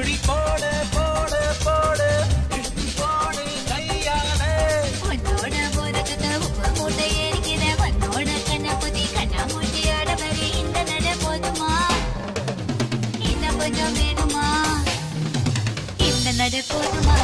இப்படி போடு போடு போடு போடு கையால உன்னோட உலகத்தை உப்பு மூட்டை எரிக்கிற உன்னோட கண்ண புதி கண்ணா மூட்டியோட வரி இந்த போதுமா இந்த நட போதுமா?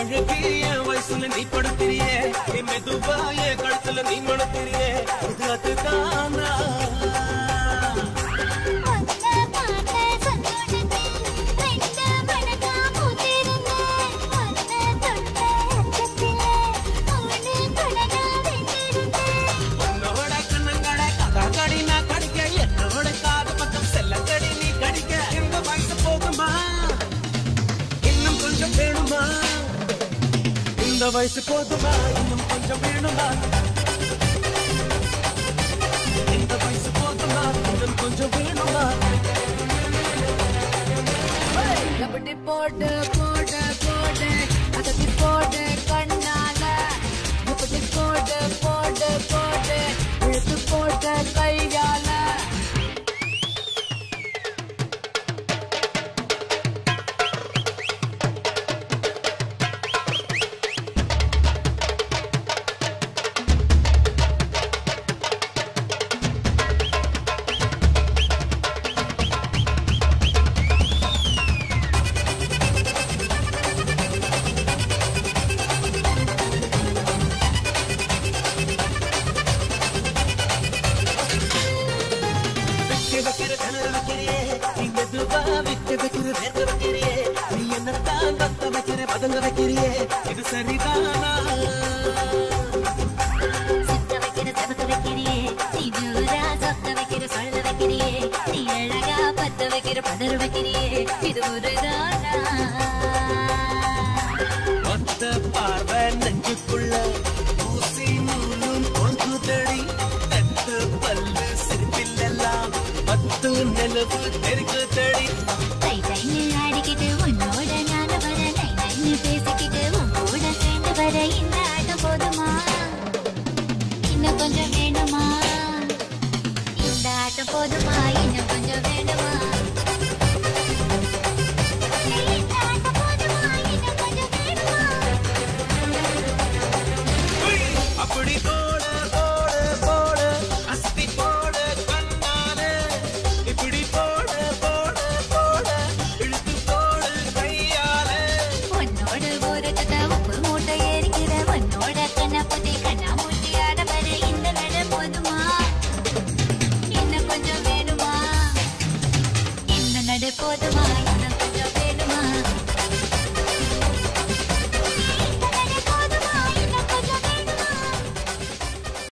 அழகிய வயசுல நீ படுத்திரியே. மெதுவாய கழுத்துல நீ மணத்திரியே. அதுதான் வயசு போதுமா? இன்னும் கொஞ்சம் வேணுமா? இந்த வயசு போதுமா? இன்னும் கொஞ்சம் வேணுமா? போட்டு வைக்கிற வைக்கிறியே. நீ மெதுவா விட்டு வைக்கிற வேர்க்க வைக்கிறியே. நீ என்னத்தான் கத்த வைக்கிற பதங்க வைக்கிறியே. இது சரிதானா? சுத்த வைக்கிற வைக்கிறியே. நீ சொத்த வைக்கிற சொல்ல வைக்கிறியே. நீ அழகா பத்த வைக்கிற பதற வைக்கிறியே. இது ஒரு தானா? பத்து நிலவு தெருக்குதடி தை தைன்னு ஆடிக்கிட்டு உன்னோட நானு வர நை நைன்னு பேசிக்கிட்டு உன் கூட சேர்ந்து வர இந்த ஆட்டம் போதுமா? இன்னும் கொஞ்சம் வேணுமா? இந்த ஆட்டம் போதுமா இன்னும் கொஞ்சம் வேணுமா?